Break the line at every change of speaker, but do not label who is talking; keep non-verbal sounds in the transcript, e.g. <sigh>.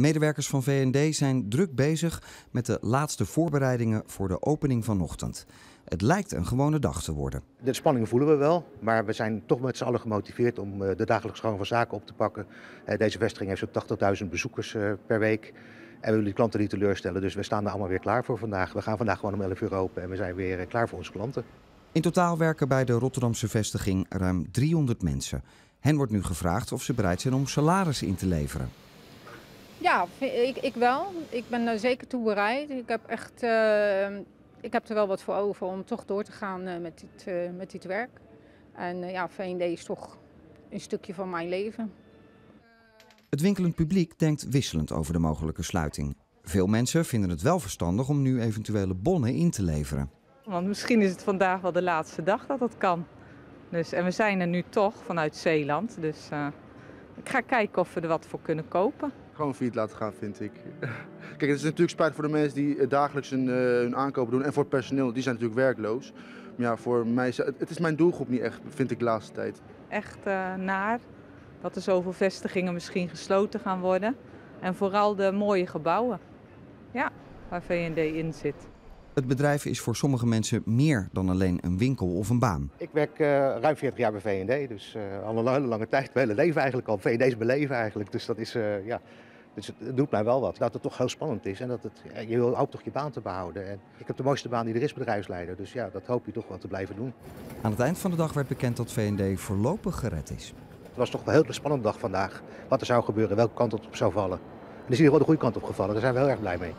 Medewerkers van VND zijn druk bezig met de laatste voorbereidingen voor de opening vanochtend. Het lijkt een gewone dag te worden.
De spanning voelen we wel, maar we zijn toch met z'n allen gemotiveerd om eh, de dagelijkse gang van zaken op te pakken. Eh, deze vestiging heeft zo'n 80.000 bezoekers eh, per week. En we willen die klanten niet teleurstellen, dus we staan er allemaal weer klaar voor vandaag. We gaan vandaag gewoon om 11 uur open en we zijn weer klaar voor onze klanten.
In totaal werken bij de Rotterdamse vestiging ruim 300 mensen. Hen wordt nu gevraagd of ze bereid zijn om salaris in te leveren.
Ja, ik, ik wel. Ik ben er zeker toe bereid. Ik heb, echt, uh, ik heb er wel wat voor over om toch door te gaan uh, met, dit, uh, met dit werk. En ja, VND is toch een stukje van mijn leven.
Het winkelend publiek denkt wisselend over de mogelijke sluiting. Veel mensen vinden het wel verstandig om nu eventuele bonnen in te leveren.
Want misschien is het vandaag wel de laatste dag dat dat kan. Dus, en we zijn er nu toch vanuit Zeeland. Dus ik ga kijken of we er wat voor kunnen kopen.
Gewoon failliet laten gaan, vind ik. <laughs> Kijk, het is natuurlijk spijt voor de mensen die dagelijks hun, uh, hun aankopen doen. En voor het personeel, die zijn natuurlijk werkloos. Maar ja, voor mij, het is mijn doelgroep niet echt, vind ik de laatste tijd.
Echt uh, naar dat er zoveel vestigingen misschien gesloten gaan worden. En vooral de mooie gebouwen. Ja, waar VND in zit.
Het bedrijf is voor sommige mensen meer dan alleen een winkel of een baan.
Ik werk uh, ruim 40 jaar bij VND, dus uh, al een hele lange tijd. Mijn hele leven eigenlijk al. VND is mijn leven eigenlijk. Dus dat is, uh, ja, dus het doet mij wel wat. Dat het toch heel spannend is en dat het, je hoopt toch je baan te behouden. En ik heb de mooiste baan die er is, bedrijfsleider. Dus ja, dat hoop je toch wel te blijven doen.
Aan het eind van de dag werd bekend dat VND voorlopig gered is.
Het was toch wel een hele spannende dag vandaag. Wat er zou gebeuren, welke kant het op zou vallen. En is in ieder geval de goede kant op gevallen. Daar zijn we heel erg blij mee.